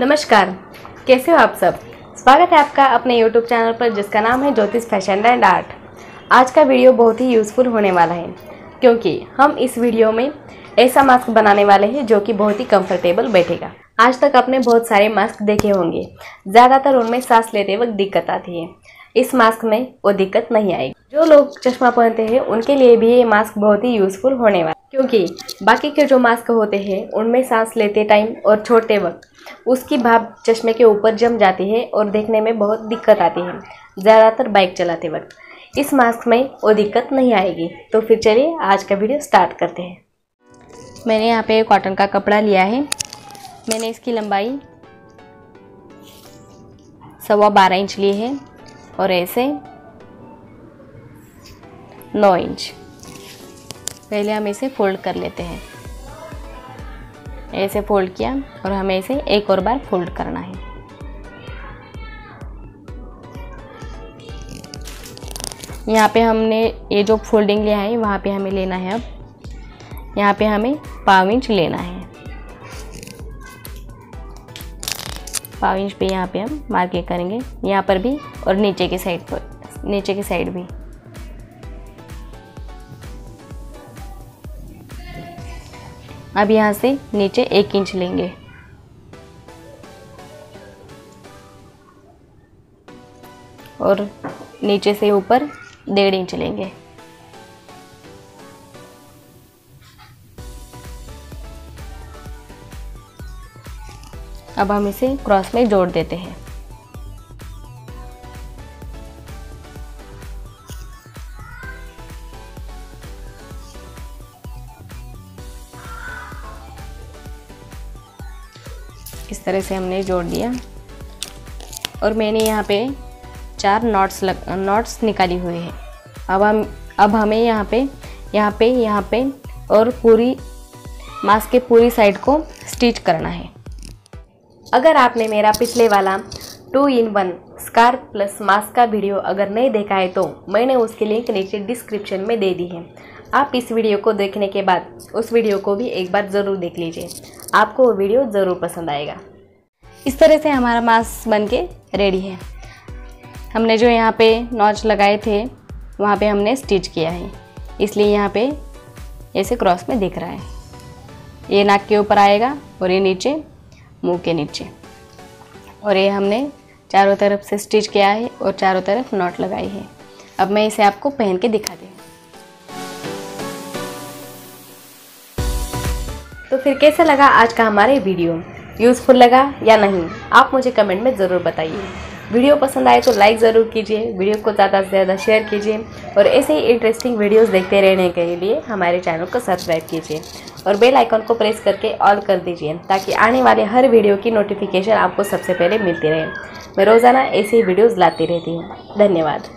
नमस्कार। कैसे हो आप सब? स्वागत है आपका अपने यूट्यूब चैनल पर जिसका नाम है ज्योतिष फ़ैशन एंड आर्ट। आज का वीडियो बहुत ही यूज़फुल होने वाला है, क्योंकि हम इस वीडियो में ऐसा मास्क बनाने वाले हैं जो कि बहुत ही कंफर्टेबल बैठेगा। आज तक आपने बहुत सारे मास्क देखे होंगे। ज़्यादातर उनमें सांस लेते वक्त दिक्कत आती है। इस मास्क में वो दिक्कत नहीं आएगी। जो लोग चश्मा पहनते हैं, उनके लिए भी ये मास्क बहुत ही यूज़फुल होने वाला क्योंकि बाकी के जो मास्क होते हैं, उनमें सांस लेते टाइम और छोड़ते वक्त, उसकी भाप चश्मे के ऊपर जम जाती है और देखने में बहुत दिक्कत आती है। ज़्यादातर बाइक चलाते वक्त। इस मास्क में वो दिक्कत नहीं आएगी। तो फिर चलिए, आज का वीडियो स्टार्ट करते हैं। मैंने यहाँ पे कॉटन का कपड़ा लिया है। मैंने इसकी लंबाई सवा बारह इंच ली है। और ऐसे नौ इंच। पहले हम इसे फोल्ड कर लेते हैं। ऐसे फोल्ड किया और हमें इसे एक और बार फोल्ड करना है। यहाँ पे हमने ये जो फोल्डिंग लिया है, वहाँ पे हमें लेना है अब। यहाँ पे हमें पाव इंच लेना है। पाव इंच पे यहाँ पे हम मार्किंग करेंगे। यहाँ पर भी और नीचे की साइड पर, नीचे की साइड भी। अब यहाँ से नीचे एक इंच लेंगे। और नीचे से ऊपर डेढ़ इंच लेंगे। अब हम इसे क्रॉस में जोड़ देते हैं। इस तरह से हमने जोड़ दिया। और मैंने यहाँ पे चार नॉट्स लग, नॉट्स निकाली हुई है। अब हम, अब हमें यहाँ पे यहाँ पे यहाँ पे और पूरी मास्क के पूरी साइड को स्टिच करना है। अगर आपने मेरा पिछले वाला two in one scarf plus mask का वीडियो अगर नहीं देखा है तो मैंने उसकी लिंक नीचे डिस्क्रिप्शन में दे दी है। आप इस वीडियो को देखने के बाद उस वीडियो को भी एक बार ज़रूर देख लीजिए। आपको वो वीडियो ज़रूर पसंद आएगा। इस तरह से हमारा मास्क बन के रेडी है। हमने जो यहाँ पे नॉच लगाए थे, वहाँ पे हमने स्टिच किया है। इसलिए यहाँ पे ऐसे क्रॉस में दिख रहा है। ये नाक के ऊपर आएगा और ये नीचे, मुँह के नीचे। और ये हमने चारों तरफ़ से स्टिच किया है और चारों तरफ़ नॉट लगाई है। अब मैं इसे आपको पहन के दिखा दूँ तो फिर कैसा लगा आज का हमारे वीडियो? यूज़फुल लगा या नहीं? आप मुझे कमेंट में ज़रूर बताइए। वीडियो पसंद आए तो लाइक ज़रूर कीजिए, वीडियो को ज़्यादा से ज़्यादा शेयर कीजिए और ऐसे ही इंटरेस्टिंग वीडियोस देखते रहने के लिए हमारे चैनल को सब्सक्राइब कीजिए और बेल आइकन को प्रेस करके ऑल कर दीजिए ताकि आने वाले हर वीडियो की नोटिफिकेशन आपको सबसे पहले मिलती रहे। मैं रोज़ाना ऐसी वीडियोज़ लाती रहती हूँ। धन्यवाद।